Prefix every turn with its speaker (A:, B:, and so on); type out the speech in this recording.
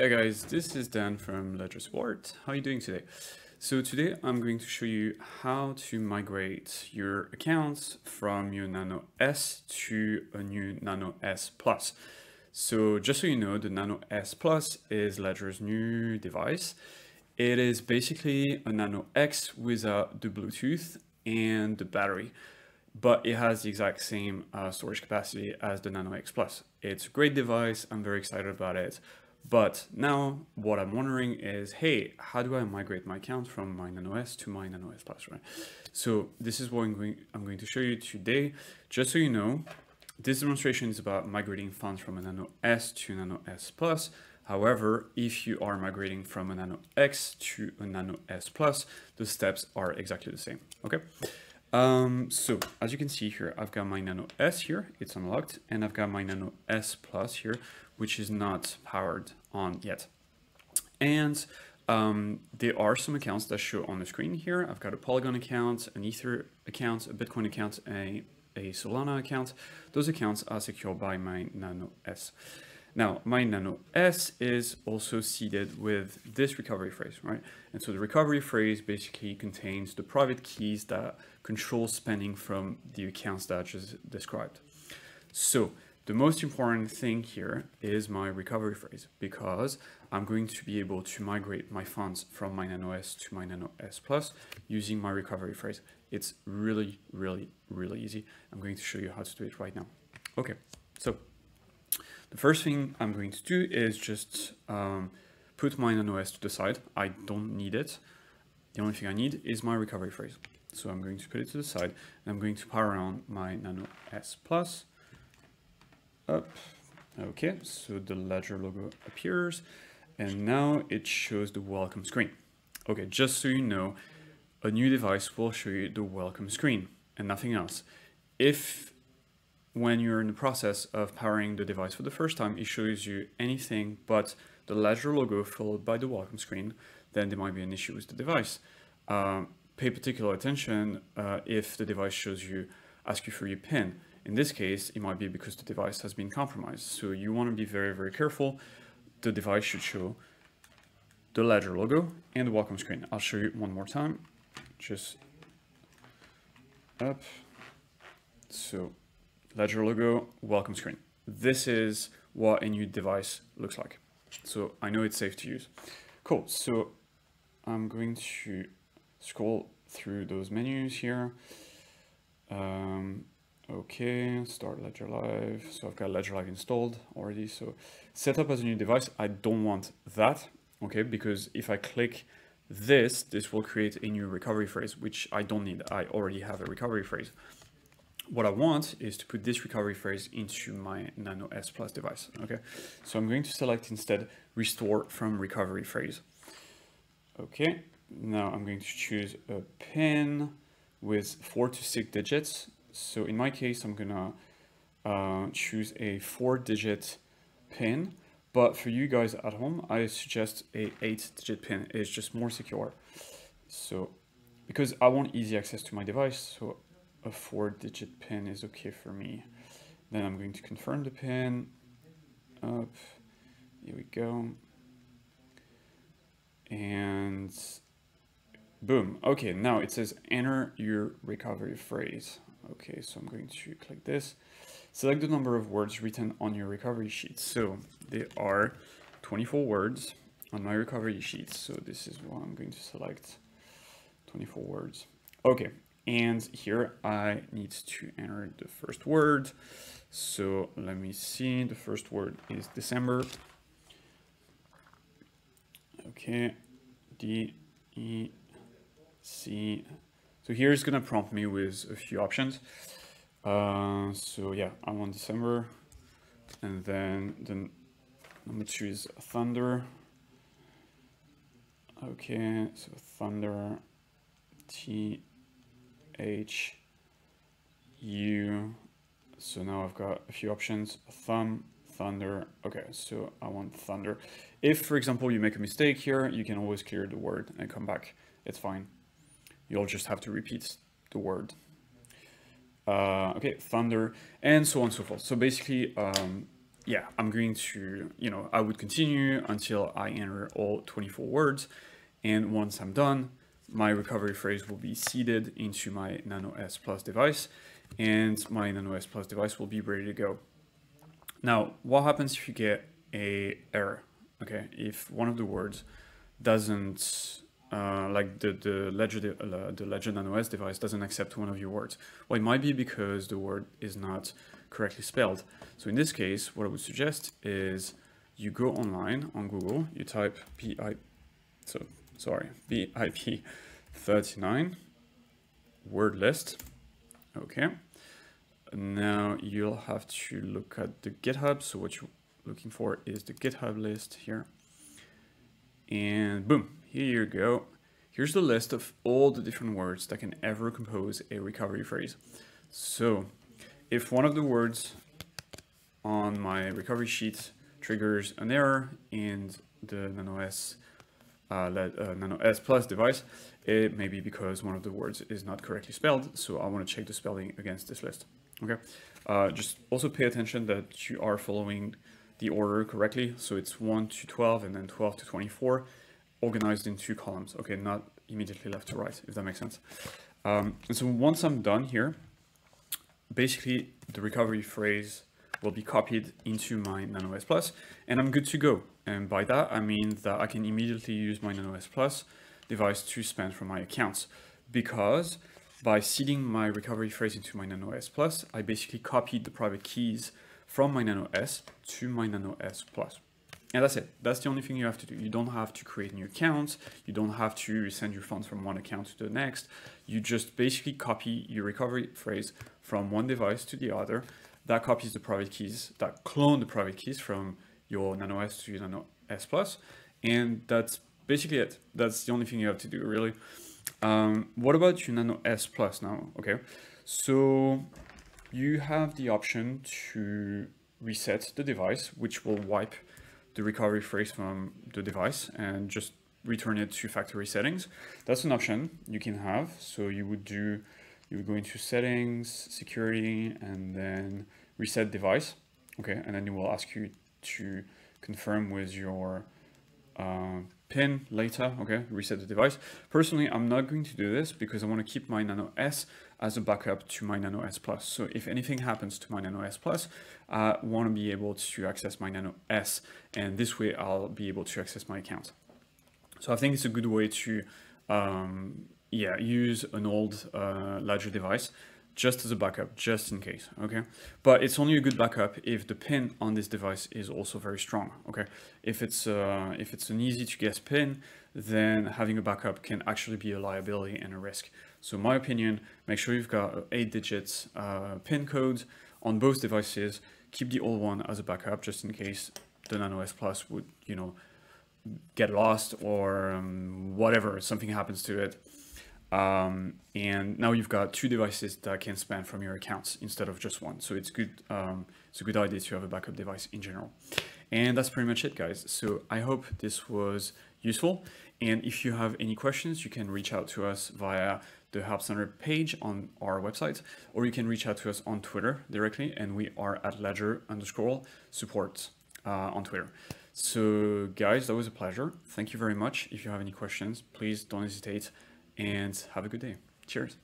A: Hey guys, this is Dan from Ledger Support. How are you doing today? So today I'm going to show you how to migrate your accounts from your Nano S to a new Nano S Plus. So just so you know, the Nano S Plus is Ledger's new device. It is basically a Nano X without the Bluetooth and the battery, but it has the exact same uh, storage capacity as the Nano X Plus. It's a great device. I'm very excited about it. But now what I'm wondering is, hey, how do I migrate my account from my Nano S to my Nano S Plus, right? So this is what I'm going, I'm going to show you today. Just so you know, this demonstration is about migrating funds from a Nano S to Nano S Plus. However, if you are migrating from a Nano X to a Nano S Plus, the steps are exactly the same, okay? Um, so as you can see here, I've got my Nano S here, it's unlocked, and I've got my Nano S Plus here, which is not powered on yet. And um, there are some accounts that show on the screen here. I've got a Polygon account, an Ether account, a Bitcoin account, a, a Solana account. Those accounts are secured by my Nano S. Now, my Nano S is also seeded with this recovery phrase, right? And so the recovery phrase basically contains the private keys that control spending from the accounts that I just described. So the most important thing here is my recovery phrase because I'm going to be able to migrate my funds from my Nano S to my Nano S Plus using my recovery phrase. It's really, really, really easy. I'm going to show you how to do it right now. Okay, so the first thing I'm going to do is just um, put my Nano S to the side. I don't need it. The only thing I need is my recovery phrase. So I'm going to put it to the side and I'm going to power on my Nano S Plus. Up. Okay, so the Ledger logo appears and now it shows the welcome screen. Okay, just so you know, a new device will show you the welcome screen and nothing else. If when you're in the process of powering the device for the first time, it shows you anything but the Ledger logo followed by the welcome screen, then there might be an issue with the device. Um, pay particular attention uh, if the device shows you, ask you for your PIN. In this case, it might be because the device has been compromised. So you want to be very, very careful. The device should show the Ledger logo and the welcome screen. I'll show you one more time. Just up. So Ledger logo, welcome screen. This is what a new device looks like. So I know it's safe to use. Cool, so I'm going to scroll through those menus here. Um, okay, start Ledger Live. So I've got Ledger Live installed already. So set up as a new device. I don't want that, okay, because if I click this, this will create a new recovery phrase, which I don't need. I already have a recovery phrase what I want is to put this recovery phrase into my Nano S Plus device, okay? So I'm going to select instead restore from recovery phrase. Okay, now I'm going to choose a pin with four to six digits. So in my case, I'm gonna uh, choose a four digit pin, but for you guys at home, I suggest a eight digit pin. It's just more secure. So because I want easy access to my device, so a four digit pin is okay for me. Then I'm going to confirm the pin. Up. Here we go. And boom. Okay, now it says enter your recovery phrase. Okay, so I'm going to click this. Select the number of words written on your recovery sheet. So there are 24 words on my recovery sheet. So this is what I'm going to select 24 words. Okay, and here I need to enter the first word. So let me see, the first word is December. Okay, D, E, C. So here it's gonna prompt me with a few options. Uh, so yeah, I want December. And then the number two is Thunder. Okay, so Thunder, T, H, U. So now I've got a few options, thumb, thunder. Okay, so I want thunder. If, for example, you make a mistake here, you can always clear the word and come back. It's fine. You'll just have to repeat the word. Uh, okay, thunder, and so on and so forth. So basically, um, yeah, I'm going to, you know, I would continue until I enter all 24 words. And once I'm done, my recovery phrase will be seeded into my Nano S Plus device and my Nano S Plus device will be ready to go. Now, what happens if you get a error? Okay, if one of the words doesn't, uh, like the, the Ledger, uh, the Ledger Nano S device doesn't accept one of your words. Well, it might be because the word is not correctly spelled. So in this case, what I would suggest is you go online on Google, you type BIP, so sorry, BIP 39 word list. Okay. Now you'll have to look at the GitHub. So what you're looking for is the GitHub list here. And boom, here you go. Here's the list of all the different words that can ever compose a recovery phrase. So if one of the words on my recovery sheet triggers an error in the Nano S, uh, uh, Nano S Plus device, it may be because one of the words is not correctly spelled. So I want to check the spelling against this list. Okay. Uh, just also pay attention that you are following the order correctly. So it's 1 to 12 and then 12 to 24 organized in two columns. Okay, not immediately left to right, if that makes sense. Um, and so once I'm done here, basically the recovery phrase will be copied into my Nano S Plus and I'm good to go. And by that, I mean that I can immediately use my Nano S Plus device to spend from my accounts because by seeding my recovery phrase into my Nano S Plus, I basically copied the private keys from my Nano S to my Nano S Plus. And that's it. That's the only thing you have to do. You don't have to create new accounts. You don't have to send your funds from one account to the next. You just basically copy your recovery phrase from one device to the other. That copies the private keys, that clone the private keys from your Nano S to your Nano S Plus. And that's basically it. That's the only thing you have to do, really. Um, what about your Nano S Plus now? Okay, so you have the option to reset the device, which will wipe the recovery phrase from the device and just return it to factory settings. That's an option you can have. So you would do, you would go into settings, security, and then reset device. Okay, and then it will ask you to confirm with your uh, pin later, okay, reset the device. Personally, I'm not going to do this because I want to keep my Nano S as a backup to my Nano S Plus. So if anything happens to my Nano S Plus, I want to be able to access my Nano S and this way I'll be able to access my account. So I think it's a good way to um, yeah, use an old uh, Ledger device just as a backup, just in case, okay? But it's only a good backup if the pin on this device is also very strong, okay? If it's, uh, if it's an easy to guess pin, then having a backup can actually be a liability and a risk. So my opinion, make sure you've got eight digits uh, pin codes on both devices, keep the old one as a backup just in case the Nano S Plus would, you know, get lost or um, whatever, something happens to it. Um, and now you've got two devices that can span from your accounts instead of just one. So it's good. Um, it's a good idea to have a backup device in general. And that's pretty much it, guys. So I hope this was useful. And if you have any questions, you can reach out to us via the Help Center page on our website, or you can reach out to us on Twitter directly, and we are at ledger underscore support uh, on Twitter. So guys, that was a pleasure. Thank you very much. If you have any questions, please don't hesitate and have a good day. Cheers.